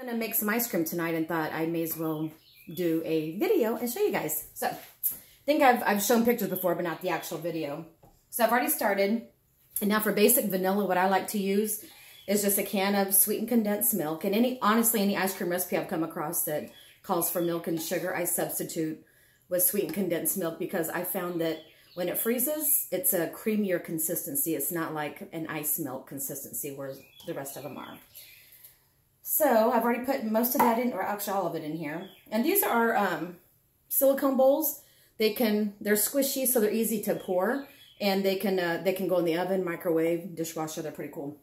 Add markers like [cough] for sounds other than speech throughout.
Gonna make some ice cream tonight and thought I may as well do a video and show you guys. So, I think I've, I've shown pictures before, but not the actual video. So I've already started. And now for basic vanilla, what I like to use is just a can of sweetened condensed milk. And any honestly, any ice cream recipe I've come across that calls for milk and sugar, I substitute with sweetened condensed milk because I found that when it freezes, it's a creamier consistency. It's not like an ice milk consistency where the rest of them are. So I've already put most of that in, or actually all of it in here. And these are um, silicone bowls. They can, they're squishy, so they're easy to pour. And they can, uh, they can go in the oven, microwave, dishwasher. They're pretty cool.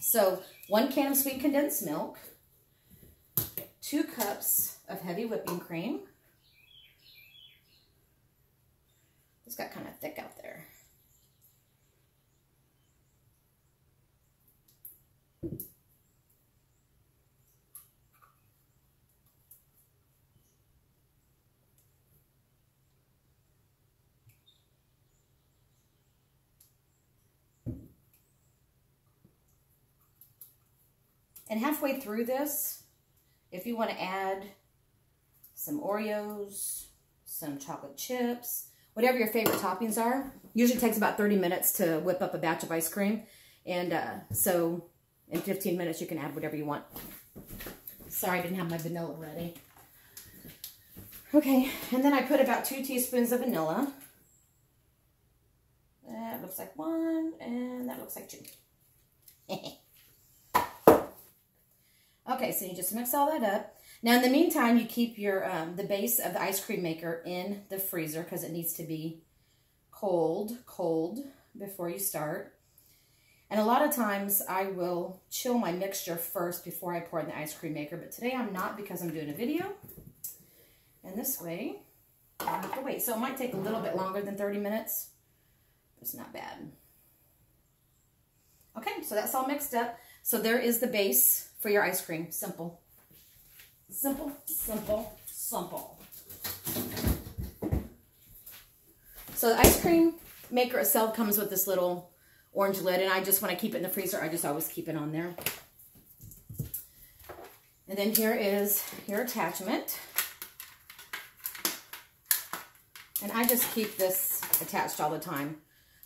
So one can of sweet condensed milk, two cups of heavy whipping cream. It's got kind of thick out there. And halfway through this, if you want to add some Oreos, some chocolate chips, whatever your favorite toppings are, usually takes about 30 minutes to whip up a batch of ice cream. And uh, so in 15 minutes, you can add whatever you want. Sorry, I didn't have my vanilla ready. Okay, and then I put about two teaspoons of vanilla. That looks like one, and that looks like two. [laughs] So you just mix all that up. Now, in the meantime, you keep your um, the base of the ice cream maker in the freezer because it needs to be cold, cold before you start. And a lot of times I will chill my mixture first before I pour in the ice cream maker. But today I'm not because I'm doing a video. And this way, I have to wait. So it might take a little bit longer than 30 minutes. It's not bad. Okay, so that's all mixed up. So there is the base for your ice cream. Simple. Simple, simple, simple. So the ice cream maker itself comes with this little orange lid, and I just, when I keep it in the freezer, I just always keep it on there. And then here is your attachment. And I just keep this attached all the time.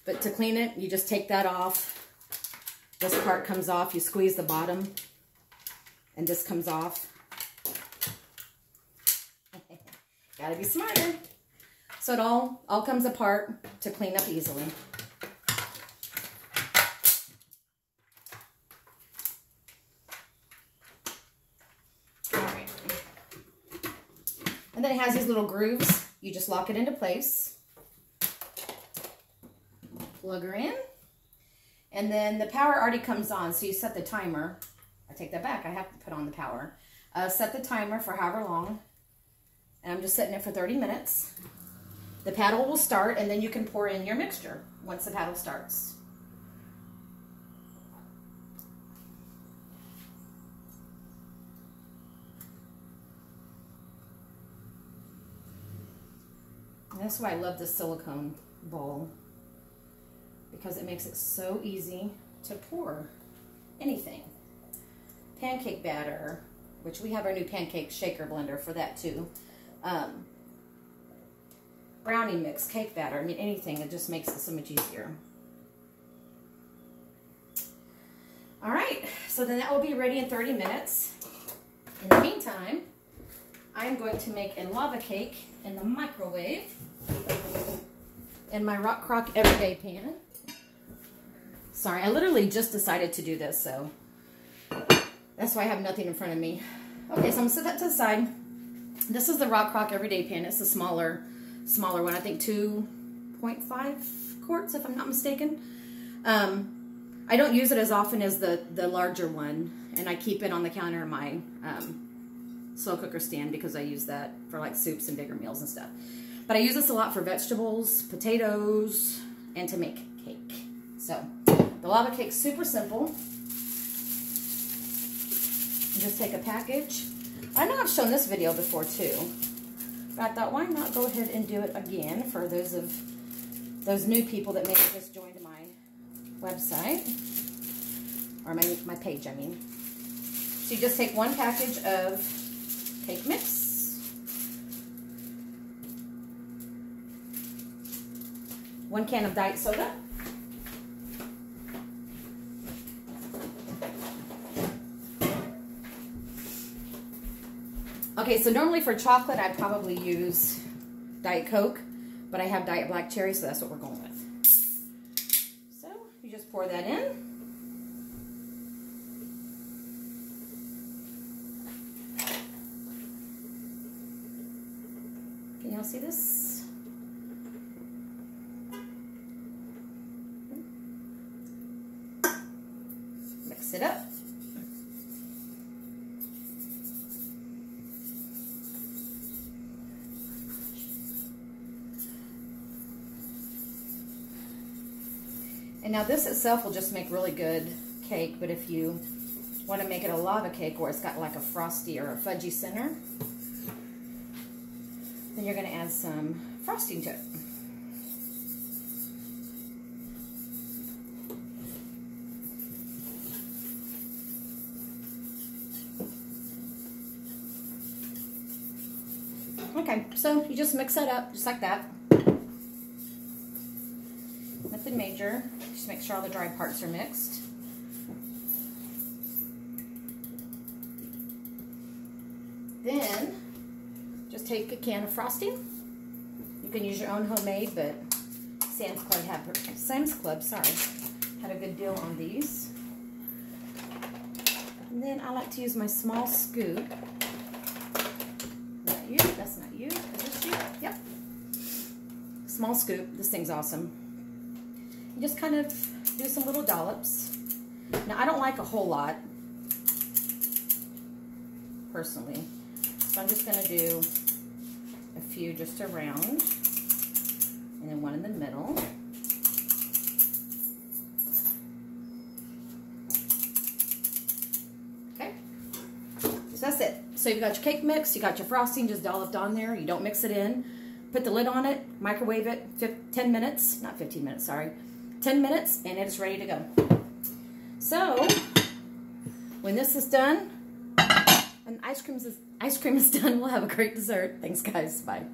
But to clean it, you just take that off. This part comes off. You squeeze the bottom and this comes off. [laughs] Gotta be smarter. So it all, all comes apart to clean up easily. And then it has these little grooves. You just lock it into place. Plug her in. And then the power already comes on, so you set the timer I take that back. I have to put on the power. Uh, set the timer for however long. And I'm just setting it for 30 minutes. The paddle will start and then you can pour in your mixture once the paddle starts. That's why I love the silicone bowl because it makes it so easy to pour anything pancake batter, which we have our new pancake shaker blender for that too. Um, brownie mix, cake batter, I mean anything, it just makes it so much easier. All right, so then that will be ready in 30 minutes. In the meantime, I'm going to make a lava cake in the microwave in my Rockcrok Everyday Pan. Sorry, I literally just decided to do this, so that's why I have nothing in front of me. Okay, so I'm gonna set that to the side. This is the Rockcrok Everyday Pan. It's a smaller, smaller one. I think 2.5 quarts, if I'm not mistaken. Um, I don't use it as often as the, the larger one, and I keep it on the counter in my um, slow cooker stand because I use that for like soups and bigger meals and stuff. But I use this a lot for vegetables, potatoes, and to make cake. So, the lava cake's super simple just take a package. I know I've shown this video before too. But I thought, why not go ahead and do it again for those of those new people that maybe just joined my website. Or my, my page, I mean. So you just take one package of cake mix. One can of diet soda. Okay, so normally for chocolate, I'd probably use Diet Coke, but I have Diet Black Cherry, so that's what we're going with. So, you just pour that in. Can y'all see this? Mix it up. And now this itself will just make really good cake, but if you want to make it a lava cake where it's got like a frosty or a fudgy center, then you're going to add some frosting to it. Okay, so you just mix it up just like that. Nothing major. Just make sure all the dry parts are mixed. Then, just take a can of frosting. You can use your own homemade, but Sam's Club had Sam's Club, sorry, had a good deal on these. And then I like to use my small scoop. That you? That's not you. Is this you? Yep. Small scoop. This thing's awesome. Just kind of do some little dollops. Now, I don't like a whole lot, personally. So I'm just going to do a few just around, and then one in the middle. Okay, so that's it. So you've got your cake mix, you got your frosting just dolloped on there. You don't mix it in. Put the lid on it, microwave it 10 minutes, not 15 minutes, sorry. 10 minutes, and it's ready to go. So, when this is done, and ice cream is ice cream is done, we'll have a great dessert. Thanks, guys. Bye.